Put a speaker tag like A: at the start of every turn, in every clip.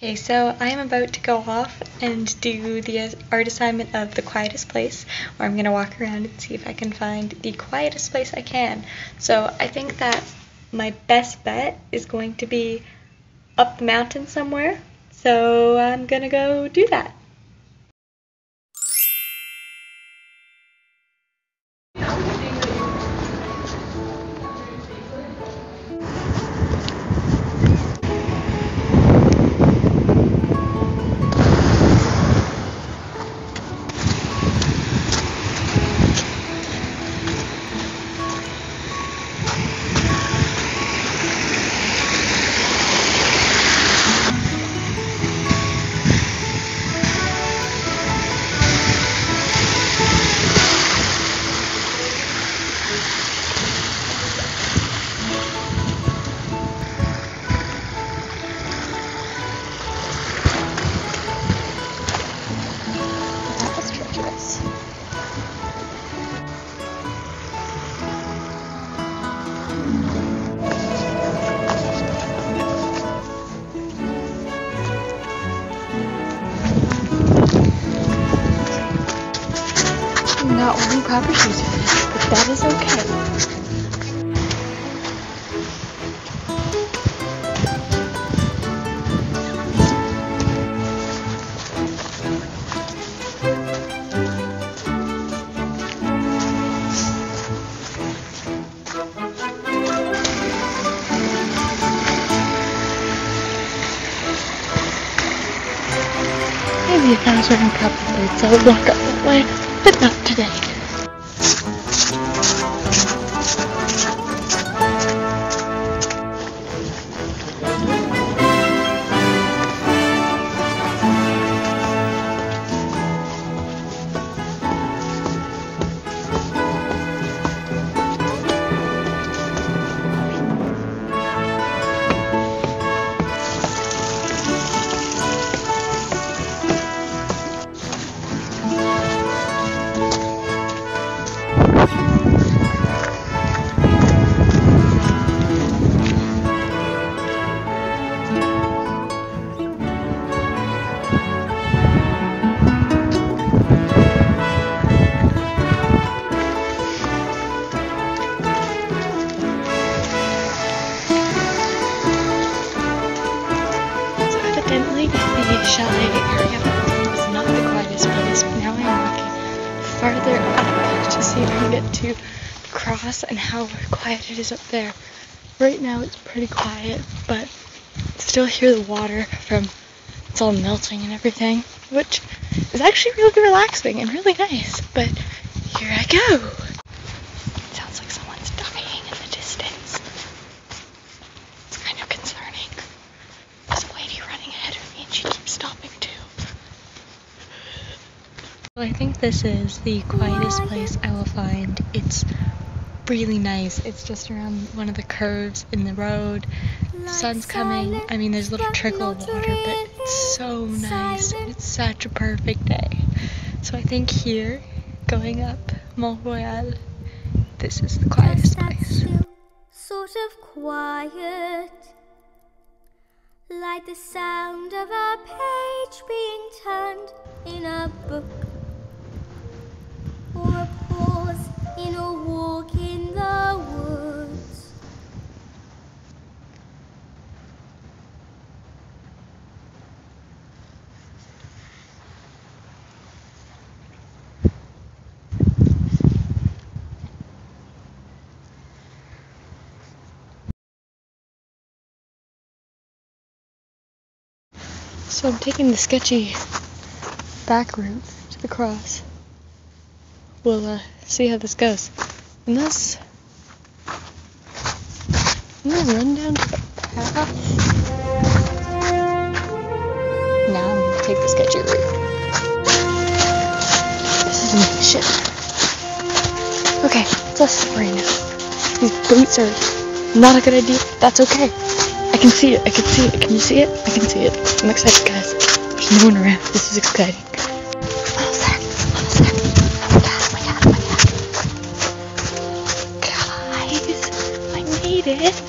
A: Okay, so I am about to go off and do the art assignment of the quietest place, where I'm going to walk around and see if I can find the quietest place I can. So I think that my best bet is going to be up the mountain somewhere, so I'm going to go do that. Not wearing proper shoes but that is okay. Maybe I was wearing proper boots, I would walk up that way, but not today. Chalet area was not the quietest place, but now I'm walking farther up to see if I can get to cross and how quiet it is up there. Right now it's pretty quiet, but still hear the water from it's all melting and everything, which is actually really relaxing and really nice. But here I go. It sounds like someone's dying in the distance. It's kind of concerning. There's a lady running ahead of me and she keeps stopping too. Well, I think this is the quietest place I will find. It's really nice. It's just around one of the curves in the road. The sun's coming. I mean, there's a little trickle of water, but it's so nice. It's such a perfect day. So I think here, going up Mont Royal, this is the quietest place.
B: Sort of quiet, like the sound of a page being turned in a book,
A: So I'm taking the sketchy back route to the cross. We'll uh, see how this goes. And this, I'm gonna run down to the path. Now I'm gonna take the sketchy route. This is mission. Okay, it's less slippery now. These boots are not a good idea. That's okay. I can see it. I can see it. Can you see it? I can see it. I'm excited, guys. There's no one around. This is exciting. Guys, I made it.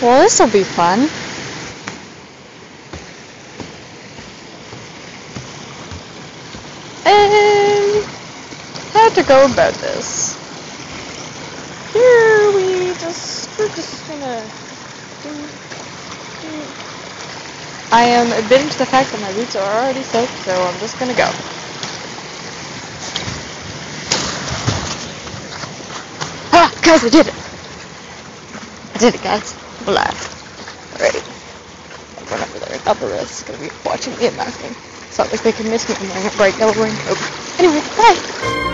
A: Well, this will be fun. And how to go about this. Here we just, we're just gonna do, do. I am admitting to the fact that my boots are already soaked, so I'm just gonna go. Ah, guys, I did it! I did it, guys. I'm. Alright. I'm going over there. Alvarez is gonna be watching me and laughing. It's not like they can miss me in my bright yellow raincoat. Anyway, bye!